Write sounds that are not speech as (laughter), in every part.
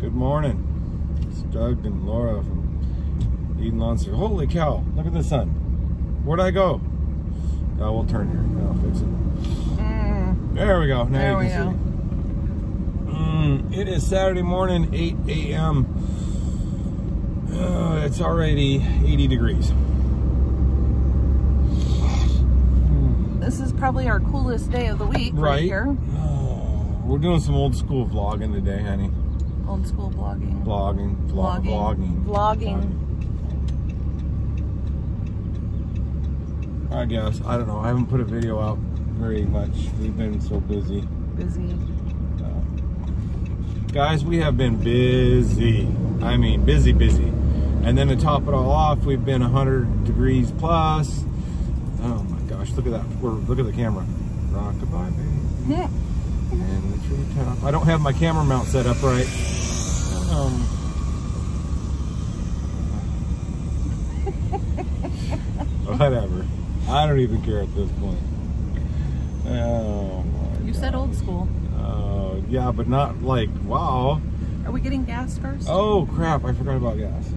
Good morning. It's Doug and Laura from Eden Lawn Service. Holy cow, look at the sun. Where'd I go? Oh, we'll turn here. I'll fix it. Mm, There we go. Now there you we can go. see. Mm, it is Saturday morning, 8 a.m. Uh, it's already 80 degrees. This is probably our coolest day of the week right, Right. here. Oh, (sighs) we're doing some old school vlogging today, honey. Old school blogging. Blogging. vlog, Blogging. Vlogging. I guess. I don't know. I haven't put a video out very much. We've been so busy. Busy. Uh, guys, we have been busy. I mean, busy, busy. And then to top it all off, we've been 100 degrees plus. Oh my gosh, look at that. We're, look at the camera. Rockabye, baby. Yeah. And the treetop. I don't have my camera mount set up right. Um, (laughs) whatever. I don't even care at this point. Oh my You said old school. Oh, yeah, but not like, wow. Are we getting gas first? Oh crap, I forgot about gas.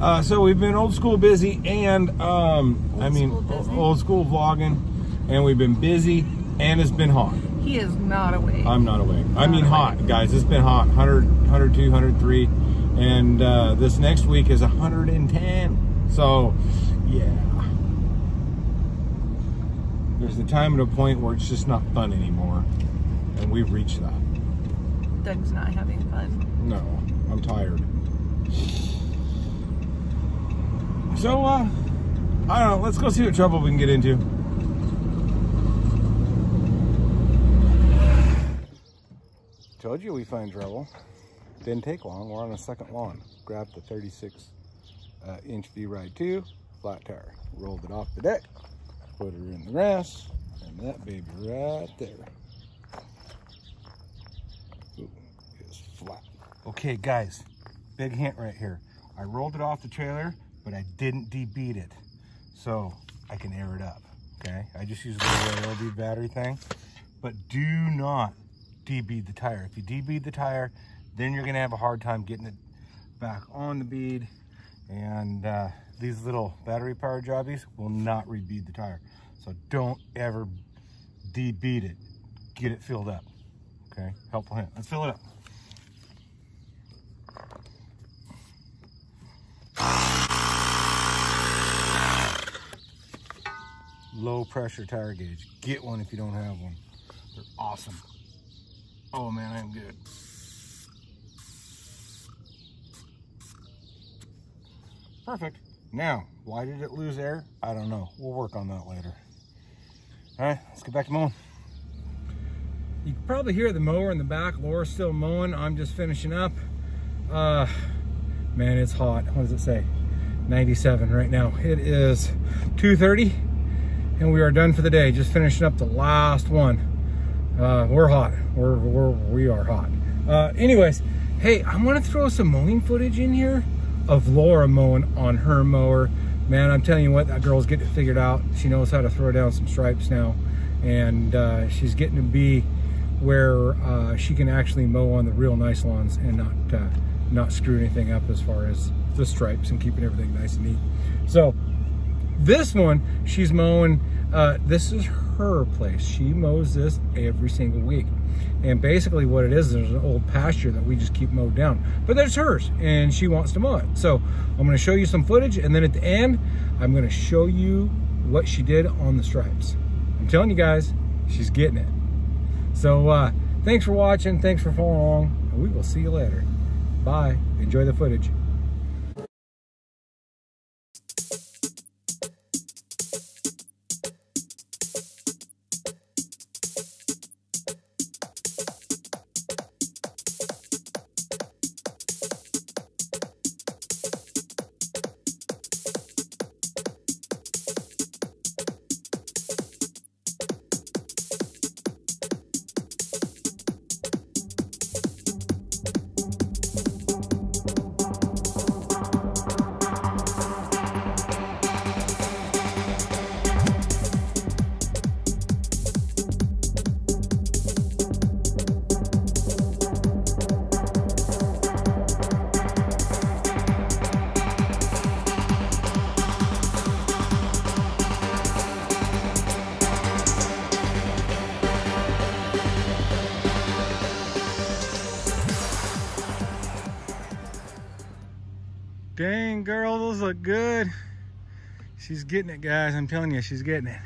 Uh, so we've been old school busy and um, I mean school old school vlogging, and we've been busy and it's been hot. He is not awake. I'm not awake. I mean awake. hot, guys. It's been hot. 100, 102, 103, and uh, this next week is 110. So, yeah. There's a time and a point where it's just not fun anymore, and we've reached that. Doug's not having fun. No, I'm tired. So, uh, I don't know. Let's go see what trouble we can get into. Told you we find trouble. Didn't take long. We're on a second lawn. Grabbed the 36 uh, inch V Ride 2 flat tire. Rolled it off the deck. Put her in the grass. And that baby right there Ooh, is flat. Okay, guys, big hint right here. I rolled it off the trailer, but I didn't debead it. So I can air it up, okay? I just used a little battery thing, but do not debead the tire. If you debead the tire, then you're gonna have a hard time getting it back on the bead. And uh, these little battery power jobbies will not rebead the tire. So don't ever debead it. Get it filled up. Okay, helpful hint. Let's fill it up. Low pressure tire gauge. Get one if you don't have one. They're awesome. Oh man, I'm good. Perfect. Now, why did it lose air? I don't know. We'll work on that later. All right, let's get back to mowing. You can probably hear the mower in the back. Laura's still mowing. I'm just finishing up. Uh, man, it's hot. What does it say? 97 right now. It is 2.30 and we are done for the day. Just finishing up the last one. Uh, we're hot. We're, we're, we are hot. Uh, anyways, hey, I'm gonna throw some mowing footage in here of Laura mowing on her mower. Man, I'm telling you what, that girl's getting it figured out. She knows how to throw down some stripes now. And uh, she's getting to be where uh, she can actually mow on the real nice lawns and not uh, not screw anything up as far as the stripes and keeping everything nice and neat. So this one, she's mowing, uh, this is her place. She mows this every single week. And basically what it is, there's an old pasture that we just keep mowed down. But there's hers, and she wants to mow it. So I'm gonna show you some footage, and then at the end, I'm gonna show you what she did on the stripes. I'm telling you guys, she's getting it. So uh, thanks for watching, thanks for following along, and we will see you later. Bye, enjoy the footage. Dang, girl, those look good. She's getting it, guys. I'm telling you, she's getting it.